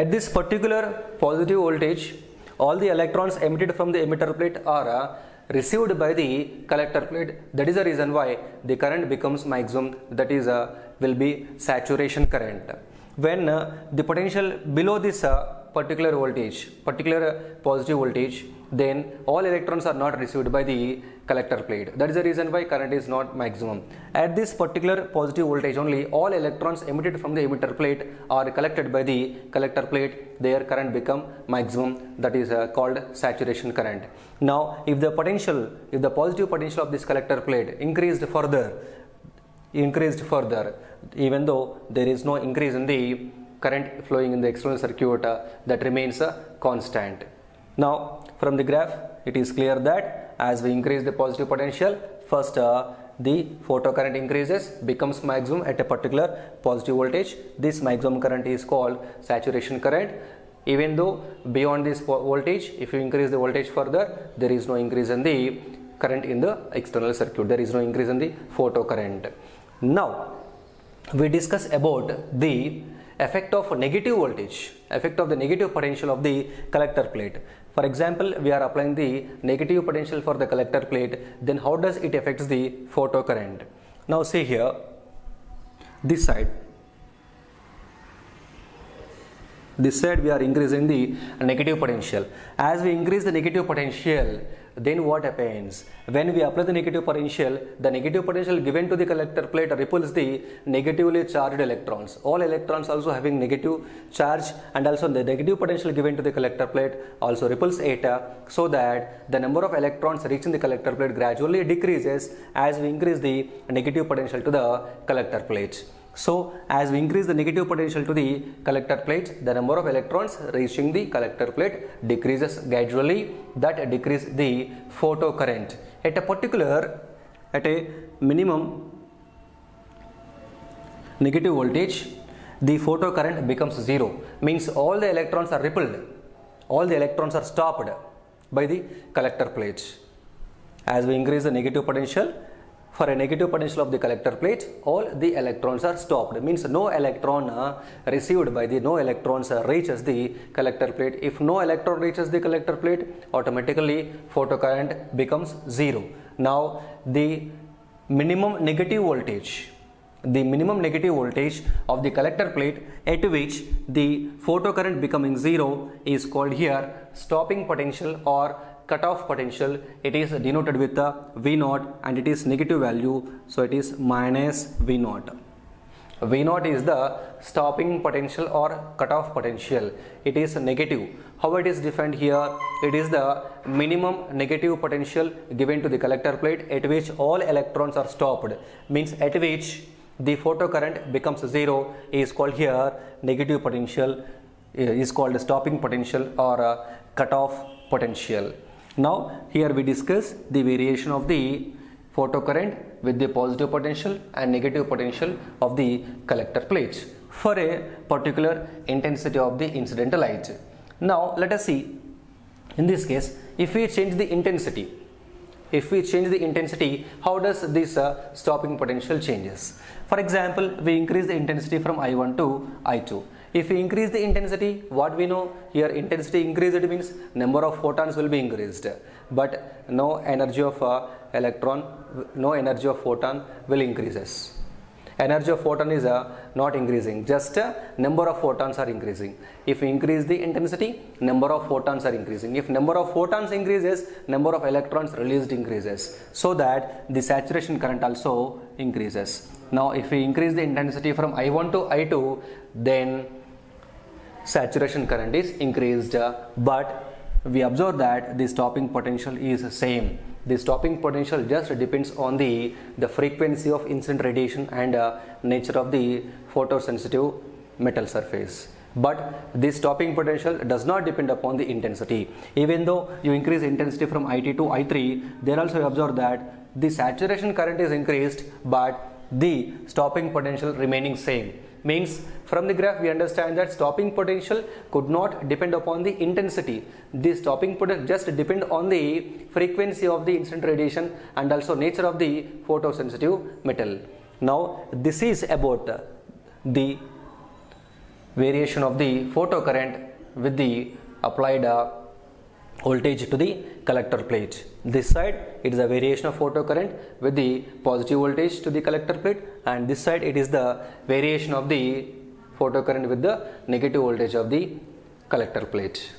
At this particular positive voltage, all the electrons emitted from the emitter plate are uh, received by the collector plate. That is the reason why the current becomes maximum. That is uh, will be saturation current. When uh, the potential below this uh, particular voltage, particular positive voltage, then all electrons are not received by the collector plate. That is the reason why current is not maximum. At this particular positive voltage only, all electrons emitted from the emitter plate are collected by the collector plate. Their current become maximum. That is uh, called saturation current. Now, if the potential, if the positive potential of this collector plate increased further, increased further, even though there is no increase in the current flowing in the external circuit, uh, that remains a constant. Now, from the graph, it is clear that as we increase the positive potential, first uh, the photocurrent increases, becomes maximum at a particular positive voltage. This maximum current is called saturation current. Even though beyond this voltage, if you increase the voltage further, there is no increase in the current in the external circuit. There is no increase in the photocurrent. Now, we discuss about the effect of negative voltage, effect of the negative potential of the collector plate. For example, we are applying the negative potential for the collector plate, then how does it affects the photocurrent? Now see here, this side, this side we are increasing the negative potential. As we increase the negative potential, then what happens? When we apply the negative potential the negative potential given to the collector plate repels the negatively charged electrons. All electrons also having negative charge and also the negative potential given to the collector plate also repels eta so that the number of electrons reaching the collector plate gradually decreases as we increase the negative potential to the collector plate so as we increase the negative potential to the collector plate, the number of electrons reaching the collector plate decreases gradually. That decrease the photocurrent at a particular, at a minimum negative voltage, the photocurrent becomes zero. Means all the electrons are repelled. All the electrons are stopped by the collector plate. As we increase the negative potential, for a negative potential of the collector plate all the electrons are stopped. Means no electron uh, received by the no electrons uh, reaches the collector plate. If no electron reaches the collector plate automatically photocurrent becomes zero. Now the minimum negative voltage the minimum negative voltage of the collector plate at which the photocurrent becoming zero is called here stopping potential or cutoff potential. It is denoted with the V naught and it is negative value. So it is minus V naught. V naught is the stopping potential or cutoff potential. It is negative. How it is defined here? It is the minimum negative potential given to the collector plate at which all electrons are stopped. Means at which the photocurrent becomes zero is called here negative potential is called stopping potential or uh, cutoff potential now here we discuss the variation of the photocurrent with the positive potential and negative potential of the collector plates for a particular intensity of the incidental light. Now let us see. In this case if we change the intensity if we change the intensity how does this uh, stopping potential changes? For example we increase the intensity from I1 to I2 if we increase the intensity, what we know here intensity increased means number of photons will be increased, but no energy of uh, electron, no energy of photon will increases. Energy of photon is uh, not increasing, just uh, number of photons are increasing. If we increase the intensity, number of photons are increasing. If number of photons increases, number of electrons released increases, so that the saturation current also increases. Now, if we increase the intensity from I1 to I2, then saturation current is increased but we observe that the stopping potential is same. The stopping potential just depends on the the frequency of incident radiation and uh, nature of the photosensitive metal surface. But this stopping potential does not depend upon the intensity. Even though you increase intensity from I2 to I3 there also you observe that the saturation current is increased but the stopping potential remaining same means from the graph we understand that stopping potential could not depend upon the intensity. The stopping potential just depend on the frequency of the incident radiation and also nature of the photosensitive metal. Now this is about the variation of the photocurrent with the applied uh, voltage to the collector plate. This side it is a variation of photocurrent with the positive voltage to the collector plate and this side it is the variation of the photocurrent with the negative voltage of the collector plate.